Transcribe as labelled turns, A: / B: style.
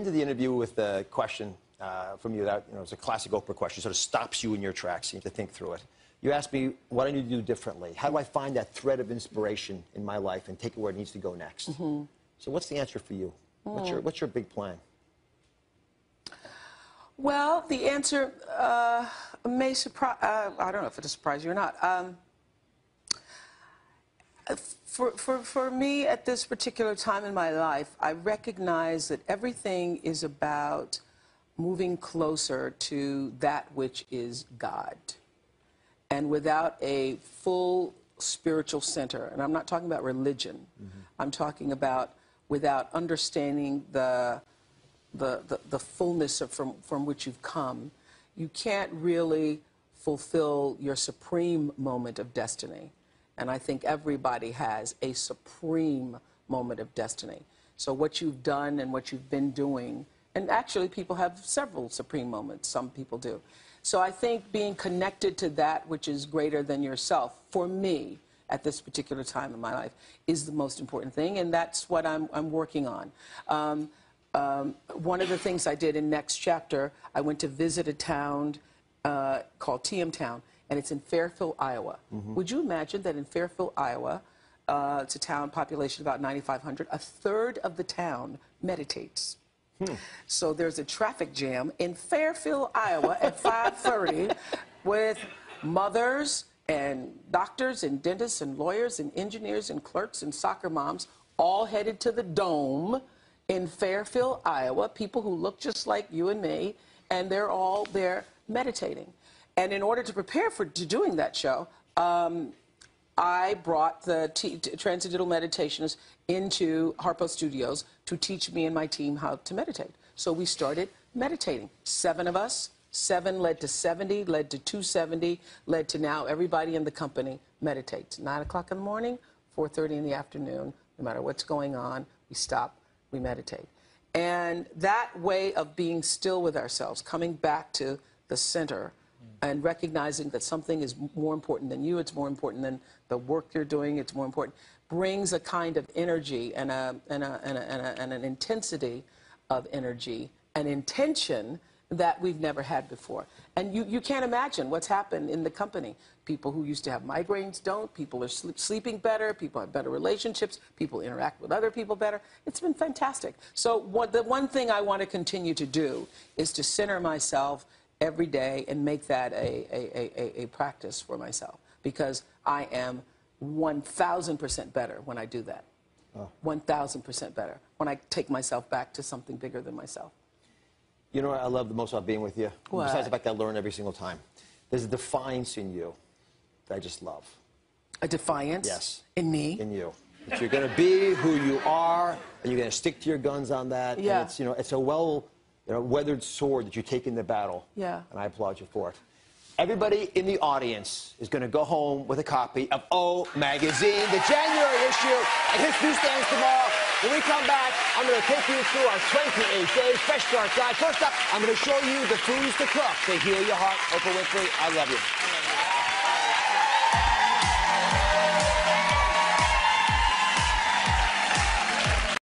A: ended the interview with a question uh, from you that you know, it's a classic Oprah question, sort of stops you in your tracks. You need to think through it. You asked me what I need to do differently. How do I find that thread of inspiration in my life and take it where it needs to go next? Mm -hmm. So, what's the answer for you? Mm. What's, your, what's your big plan?
B: Well, the answer uh, may surprise, uh, I don't know if it'll surprise you or not. Um, for, for, for me, at this particular time in my life, I recognize that everything is about moving closer to that which is God. And without a full spiritual center, and I'm not talking about religion, mm -hmm. I'm talking about without understanding the, the, the, the fullness of from, from which you've come, you can't really fulfill your supreme moment of destiny. And I think everybody has a supreme moment of destiny. So what you've done and what you've been doing, and actually people have several supreme moments, some people do. So I think being connected to that which is greater than yourself, for me, at this particular time in my life, is the most important thing, and that's what I'm, I'm working on. Um, um, one of the things I did in next chapter, I went to visit a town uh, called TM Town, and it's in Fairfield, Iowa. Mm -hmm. Would you imagine that in Fairfield, Iowa, uh, it's a town population about 9,500, a third of the town meditates. Hmm. So there's a traffic jam in Fairfield, Iowa at 5:30 with mothers and doctors and dentists and lawyers and engineers and clerks and soccer moms all headed to the dome in Fairfield, Iowa, people who look just like you and me, and they're all there meditating. And in order to prepare for to doing that show, um, I brought the transcendental meditations into Harpo Studios to teach me and my team how to meditate. So we started meditating. Seven of us, seven led to 70, led to 270, led to now everybody in the company meditates. Nine o'clock in the morning, 4.30 in the afternoon, no matter what's going on, we stop we meditate. And that way of being still with ourselves, coming back to the center and recognizing that something is more important than you, it's more important than the work you're doing, it's more important, brings a kind of energy and, a, and, a, and, a, and, and an intensity of energy, an intention that we've never had before. And you, you can't imagine what's happened in the company. People who used to have migraines don't. People are sleep, sleeping better. People have better relationships. People interact with other people better. It's been fantastic. So what, the one thing I want to continue to do is to center myself every day and make that a, a, a, a practice for myself because I am 1,000% better when I do that. Oh. 1,000% better when I take myself back to something bigger than myself.
A: You know what I love the most about being with you? What? Besides the fact that I learn every single time. There's a defiance in you that I just love.
B: A defiance?
A: Yes.
B: In me?
A: In you. That you're going to be who you are, and you're going to stick to your guns on that.
B: Yeah.
A: And it's, you know, it's a well you know, weathered sword that you take in the battle.
B: Yeah.
A: And I applaud you for it. Everybody in the audience is going to go home with a copy of O Magazine, the January issue, and his newsstands tomorrow. When we come back, I'm going to take you through our 28 days fresh start guide. First up, I'm going to show you the foods to cook to heal your heart. Oprah Winfrey, I love you.